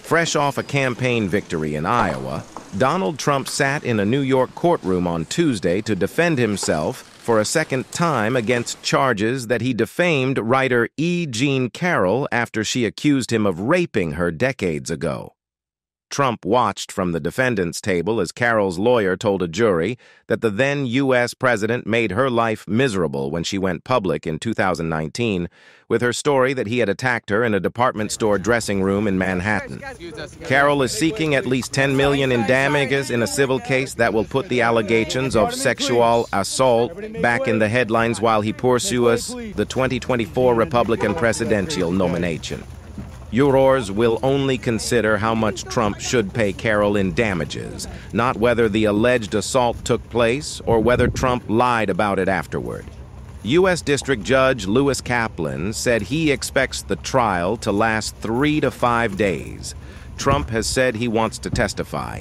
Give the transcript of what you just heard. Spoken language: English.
Fresh off a campaign victory in Iowa, Donald Trump sat in a New York courtroom on Tuesday to defend himself for a second time against charges that he defamed writer E. Jean Carroll after she accused him of raping her decades ago. Trump watched from the defendant's table as Carroll's lawyer told a jury that the then U.S. president made her life miserable when she went public in 2019 with her story that he had attacked her in a department store dressing room in Manhattan. Carol is seeking at least 10 million in damages in a civil case that will put the allegations of sexual assault back in the headlines while he pursues the 2024 Republican presidential nomination. Jurors will only consider how much Trump should pay Carroll in damages, not whether the alleged assault took place or whether Trump lied about it afterward. U.S. District Judge Lewis Kaplan said he expects the trial to last three to five days. Trump has said he wants to testify.